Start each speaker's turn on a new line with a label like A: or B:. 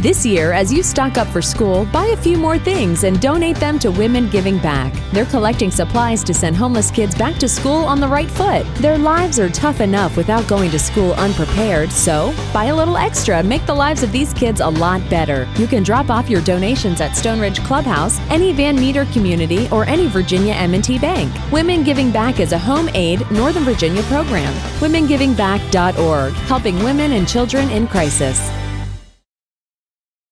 A: This year, as you stock up for school, buy a few more things and donate them to Women Giving Back. They're collecting supplies to send homeless kids back to school on the right foot. Their lives are tough enough without going to school unprepared, so buy a little extra, make the lives of these kids a lot better. You can drop off your donations at Stone Ridge Clubhouse, any Van Metre community, or any Virginia M&T bank. Women Giving Back is a HomeAid Northern Virginia program. WomenGivingBack.org, helping women and children in crisis.